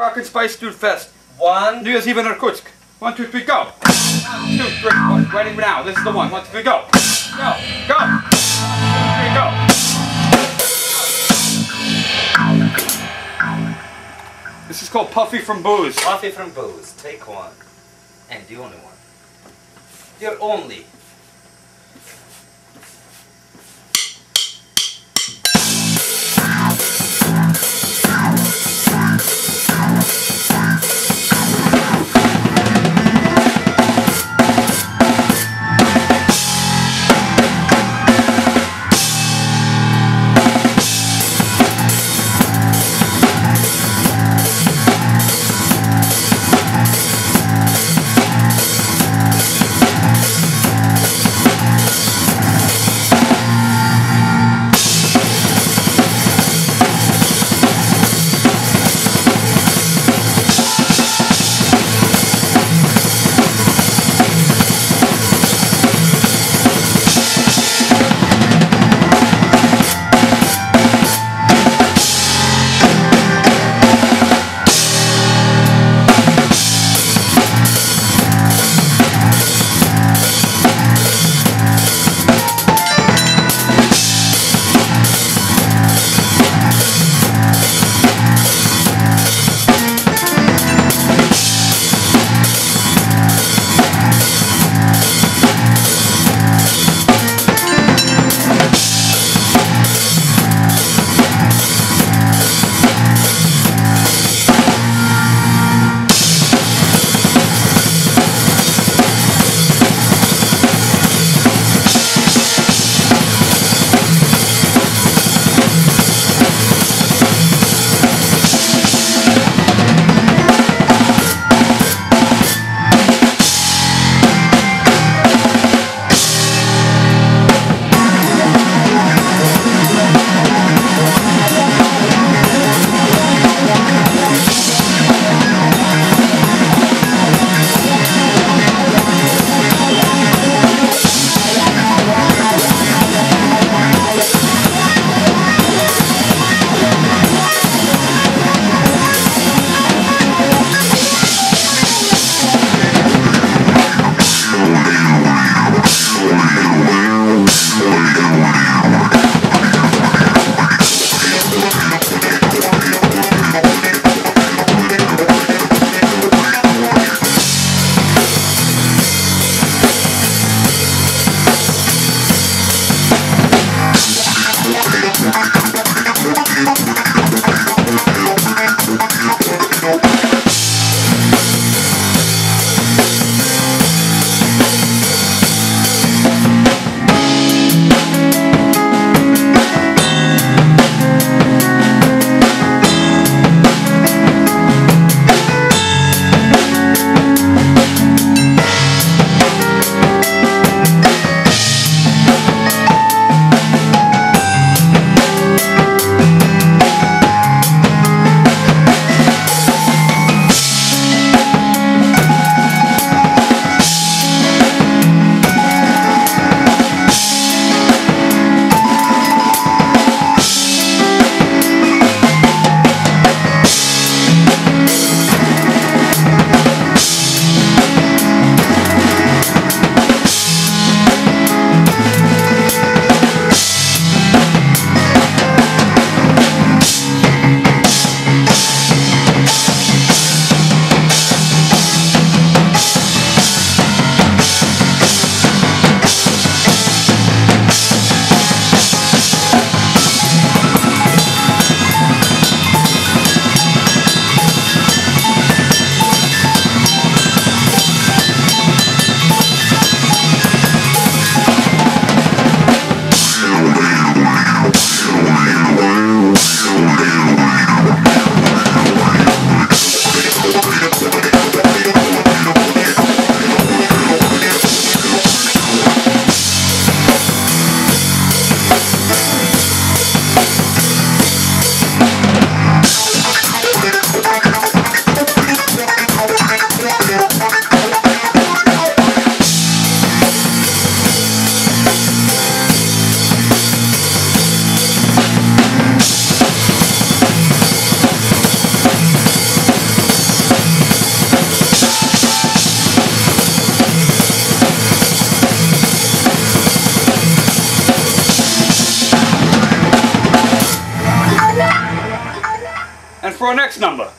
Rock and Spice Dude Fest. One, New Year's Eve in Irkutsk. One, two, three, go. One, two, three. One, ready now. This is the one. One, two, three, go. Go. Go. One, two, three, go. This is called Puffy from Booze. coffee from Booze. Take one. And the only one. Your only. for our next number.